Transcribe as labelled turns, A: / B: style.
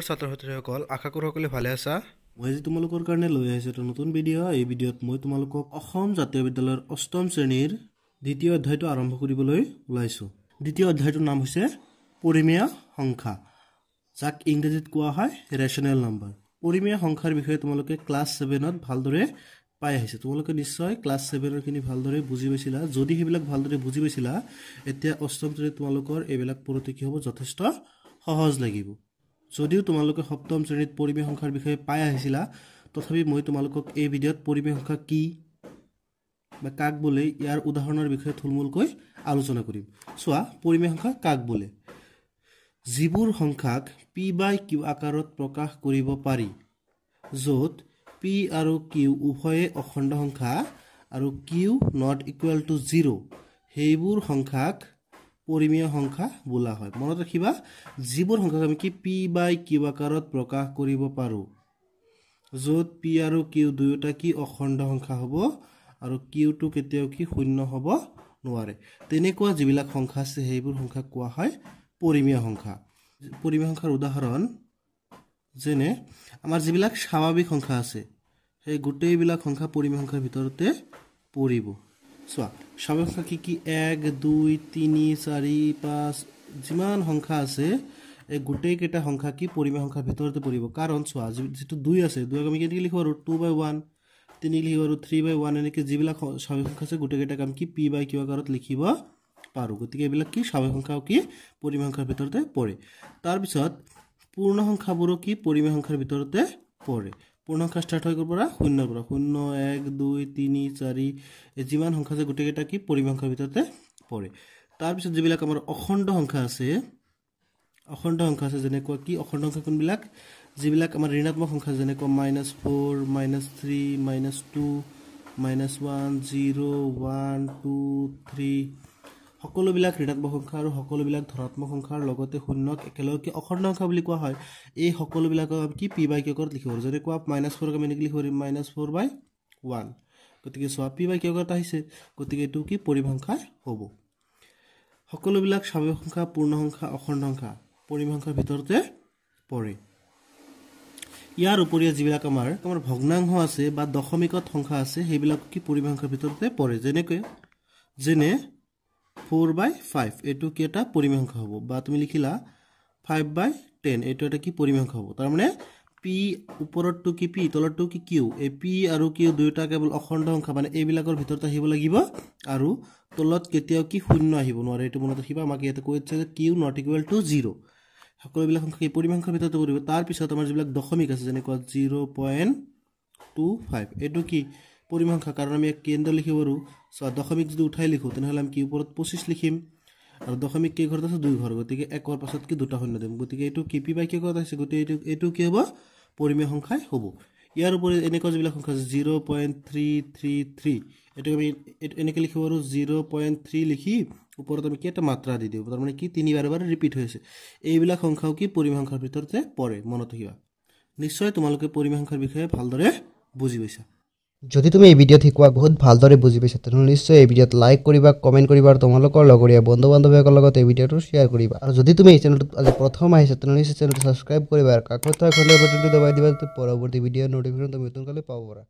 A: মোৰ ছাত্ৰ ছাত্ৰীসকল আশা কৰোঁ সকলোৱে ভালে আছা।
B: মই আজি তোমালোকৰ কাৰণে লৈ আহিছোঁ এটা নতুন ভিডিঅ' এই ভিডিঅ'ত মই তোমালোকক অসম জাতীয় বিদ্যালয়ৰ অষ্টম শ্ৰেণীৰ দ্বিতীয় অধ্যায়টো আৰম্ভ কৰিবলৈ ওলাইছোঁ। দ্বিতীয় অধ্যায়টোৰ নাম হৈছে পৰিমেয় সংখ্যা যাক ইংৰাজীত কোৱা হয় ৰেচনেল নাম্বাৰ পৰিমেয় সংখ্যাৰ বিষয়ে তোমালোকে ক্লাছ ছেভেনত ভালদৰে পাই আহিছে। তোমালোকে নিশ্চয় ক্লাছ ছেভেনৰখিনি ভালদৰে বুজি পাইছিলা। যদি সেইবিলাক ভালদৰে বুজি পাইছিলা এতিয়া অষ্টম শ্ৰেণীত তোমালোকৰ এইবিলাক পঢ়োঁতে কি হ'ব যথেষ্ট সহজ লাগিব। যদিও তোমালোকে সপ্তম শ্ৰেণীত পৰিৱেশ সংখ্যাৰ বিষয়ে পাই আহিছিলা তথাপি মই তোমালোকক এই ভিডিঅ'ত পৰিৱেশ সংখ্যা কি বা কাক বোলে ইয়াৰ উদাহৰণৰ বিষয়ে থুলমূলকৈ আলোচনা কৰিম। চোৱা পৰিৱেশ সংখ্যা কাক বোলে? যিবোৰ সংখ্যাক পি বাই কিউ আকাৰত প্ৰকাশ কৰিব পাৰি য'ত পি আৰু কিউ উভয়ে অখণ্ড সংখ্যা আৰু q not equal to zero' সেইবোৰ সংখ্যাক পৰিমেয় সংখ্যা বোলা হয়। মনত ৰাখিবা যিবোৰ সংখ্যাক আমি কি পি বাই কিউ আকাৰত প্ৰকাশ কৰিব পাৰোঁ য'ত পি আৰু কিউ দুয়োটা কি অখণ্ড সংখ্যা হ'ব আৰু কিউটো কেতিয়াও কি শূন্য হ'ব নোৱাৰে। তেনেকুৱা যিবিলাক সংখ্যা আছে সেইবোৰ সংখ্যাক কোৱা হয় পৰিমেয় সংখ্যা। পৰিমেয় সংখ্যাৰ উদাহৰণ যেনে আমাৰ যিবিলাক স্বাভাৱিক সংখ্যা আছে সেই গোটেইবিলাক সংখ্যা পৰিমেয় সংখ্যাৰ ভিতৰতে পৰিব। চোৱা সংখ্যা কি কি? এক, দুই, তিনি, চাৰি, পাঁচ, যিমান সংখ্যা আছে, এই গোটেইকেইটা সংখ্যা কি পৰিমেয় সংখ্যাৰ ভিতৰতে পৰিব? কাৰণ চোৱা যিটো দুই আছে, দুইক আমি কেনেকৈ লিখোঁ আৰু টু বাই ওৱান তিনি লিখিব আৰু থ্ৰী বাই ওৱান এনেকৈ যিবিলাক স্বাভাৱিক সংখ্যা আছে গোটেইকেইটাক আমি কি পি বাই কিউ আকাৰত লিখিব পাৰোঁ। গতিকে এইবিলাক কি স্বাভাৱিক সংখ্যাও কি পৰিমেয় সংখ্যাৰ ভিতৰতে পৰে। তাৰপিছত, পূৰ্ণ সংখ্যাবোৰো কি পৰিমেয় সংখ্যাৰ ভিতৰতে পৰে। পূৰ্ণ সংখ্যা ষ্টাৰ্ট হৈ পৰা শূন্যৰ পৰা। শূন্য এক দুই তিনি চাৰি যিমান সংখ্যা আছে গোটেইকেইটা কি পৰিমেয় সংখ্যাৰ ভিতৰতে পৰে। তাৰপিছত যিবিলাক আমাৰ অখণ্ড সংখ্যা আছে অখণ্ড সংখ্যা আছে যেনেকুৱা কি অখণ্ড সংখ্যা কোনবিলাক? যিবিলাক আমাৰ ঋণাত্মক সংখ্যা যেনেকুৱা minus four minus three minus two minus one zero' one two three সকলোবিলাক ঋণাত্মক সংখ্যা আৰু সকলোবিলাক ধনাত্মক সংখ্যাৰ লগতে শূন্যক একেলগে অখণ্ড সংখ্যা বুলি কোৱা হয়। এই সকলোবিলাকক আমি কি পি বাই কিউকত লিখিব পাৰোঁ যেনেকুৱা মাইনাছ ফ'ৰক আমি এনেকৈ লিখিব পাৰিম মাইনাছ ফ'ৰ বাই ওৱান গতিকে চোৱা পি বাই কিউকত আহিছে। গতিকে এইটো কি পৰিসংখ্যা হ'ব? সকলোবিলাক স্বাভাৱিক সংখ্যা পূৰ্ণ সংখ্যা অখণ্ড সংখ্যা পৰিমেয় সংখ্যাৰ ভিতৰতে পৰে। ইয়াৰ উপৰিও যিবিলাক আমাৰ আমাৰ ভগ্নাংশ আছে বা দশমিকত সংখ্যা আছে সেইবিলাক কি পৰিমেয় সংখ্যাৰ ভিতৰতে পৰে? যেনেকৈ যেনে ফ'ৰ বাই ফাইভ এইটো কি এটা সংখ্যা হ'ব? বা তুমি লিখিলা ফাইভ বাই টেন এইটো এটা কি সংখ্যা হ'ব? তাৰমানে পি ওপৰতটো কি পি তলতটো কি কিউ এই পি আৰু কিউ দুয়োটা কেৱল অখণ্ড সংখ্যা মানে এইবিলাকৰ ভিতৰত আহিব লাগিব আৰু তলত কেতিয়াও কি শূন্য আহিব নোৱাৰে এইটো মনত ৰাখিবা। আমাক ইয়াতে কৈ দিছে যে q not equal to zero' সকলোবিলাক সংখ্যা এই পৰিমেয় সংখ্যাৰ ভিতৰতে পৰিব? তাৰপিছত আমাৰ যিবিলাক দশমিক আছে যেনেকুৱা জিৰ' পইণ্ট টু ফাইভ এইটো কি? পৰিমেয় সংখ্যা কাৰণ আমি কেন্দ্ৰ লিখিব পাৰোঁ চোৱা দশমিক যদি উঠাই লিখোঁ তেনেহ'লে আমি কি ওপৰত পঁচিছ লিখিম? আৰু দশমিক কেই ঘৰত আছে? দুই ঘৰ গতিকে একৰ পাছত কি দুটা শূন্য দিম। গতিকে এইটো কে পি বাই কেই ঘৰত আছে? গতিকে এইটো এইটো কি হ'ব? পৰিমেয় সংখ্যাই হ'ব। ইয়াৰ উপৰি এনেকুৱা যিবিলাক সংখ্যা আছে zero' point three three three এইটো আমি এনেকৈ লিখিব পাৰোঁ জিৰ' পইণ্ট থ্ৰী লিখি ওপৰত আমি কি এটা মাত্ৰা দি দিওঁ তাৰমানে কি তিনিবাৰ বাৰ ৰিপিট হৈ আছে। এইবিলাক সংখ্যাও কি পৰিমেয় সংখ্যাৰ ভিতৰতে পৰে মনত ৰাখিবা। নিশ্চয় তোমালোকে পৰিমেয় সংখ্যাৰ বিষয়ে ভালদৰে বুজি পাইছা।
C: যদি তুমি এই ভিডিঅ'ত শিকোৱা বহুত ভালদৰে বুজি পাইছা তেনেহ'লে নিশ্চয় এই ভিডিঅ'ত লাইক কৰিবা কমেণ্ট কৰিবা আৰু তোমালোকৰ লগৰীয়া বন্ধু বান্ধৱীসকলৰ লগত এই ভিডিঅ'টো শ্বেয়াৰ কৰিবা। আৰু যদি তুমি এই চেনেলটোত আজি প্ৰথম আহিছা তেনেহ'লে নিশ্চয় চেনেলটো ছাবস্ক্ৰাইব কৰিবা আৰু কাকত থকা দবাই দিবা পৰৱৰ্তী ভিডিঅ'ৰ ন'টিফিকেশ্যন তুমি নতুনকৈ পাব পাৰা।